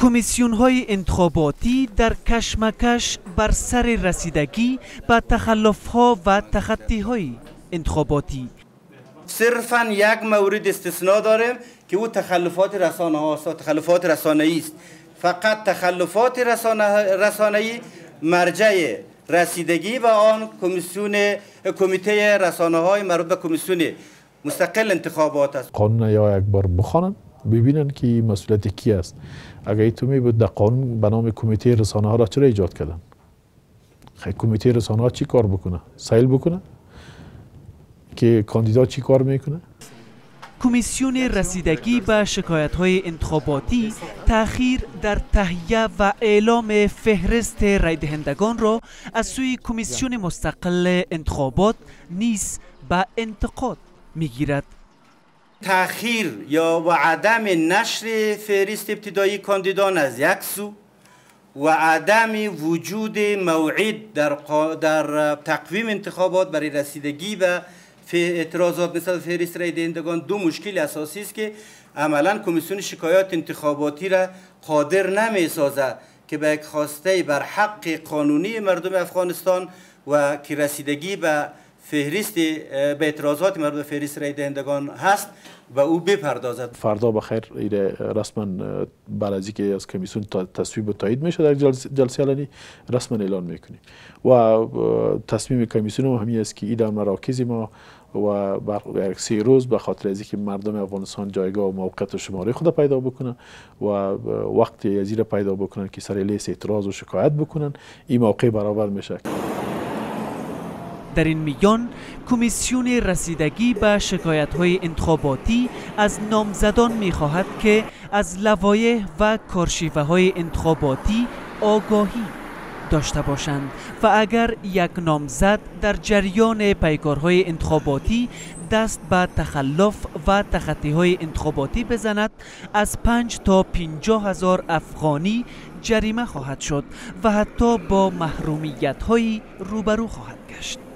کمیسیون های انتخاباتی در کشمکش بر سر رسیدگی به تخلف ها و تخطی های انتخاباتی. صرفا یک مورد استثناء داریم که او تخلفات رسانه هاست تخلفات رسانه است. فقط تخلفات رسانه ای مرجع رسیدگی به آن کمیسیون کمیته رسانه های مربوط به کمیسیون مستقل انتخابات است. قانون یا یک بار بخوانن ببینن که مسئولیت کی است. اگر تو می بود در قانون به نام کمیته رسانه ها را چرا ایجاد کردن؟ خیلی کمیته رسانه ها چی کار بکنه؟ سیل بکنه؟ که کاندیدا چی کار می‌کنه؟ کمیسیون رسیدگی به شکایت های انتخاباتی تأخیر در تهیه و اعلام فهرست رای دهندگان را از سوی کمیسیون مستقل انتخابات نیز به انتقاد می‌گیرد. تأخیر یا و عدم نشر فهرست ابتدایی کاندیدان از یک سو و عدم وجود موعد در, در تقویم انتخابات برای رسیدگی به اعتراضات نسبت فهرست رای دهندگان دو مشکل اساسی است که عملا کمیسیون شکایات انتخاباتی را قادر نمی سازه که به یک خواسته بر حق قانونی مردم افغانستان و که رسیدگی به فهرست به اعتراضات مربوط به فهرست رای دهندگان هست و او بپردازد. فردا بخیر ایره رسما بعد از اینکه از کمیسیون تصویب و تایید میشه در جلسه علنی رسما اعلان می‌کنیم. و تصمیم کمیسیون هم همی است که این مراکز ما و بر سی روز به خاطر از اینکه مردم افغانستان جایگاه و موقعیت و شماره خود پیدا بکنن و وقت یزیر پیدا بکنن که سر لیست اعتراض و شکایت بکنن این موقع برابر میشه در این میان کمیسیون رسیدگی به شکایت های انتخاباتی از نامزدان می خواهد که از لوایح و کارشیوه های انتخاباتی آگاهی داشته باشند و اگر یک نامزد در جریان پیکارهای انتخاباتی دست به تخلف و تخطی های انتخاباتی بزند از پنج تا پینجا هزار افغانی جریمه خواهد شد و حتی با محرومیت های روبرو خواهد گشت.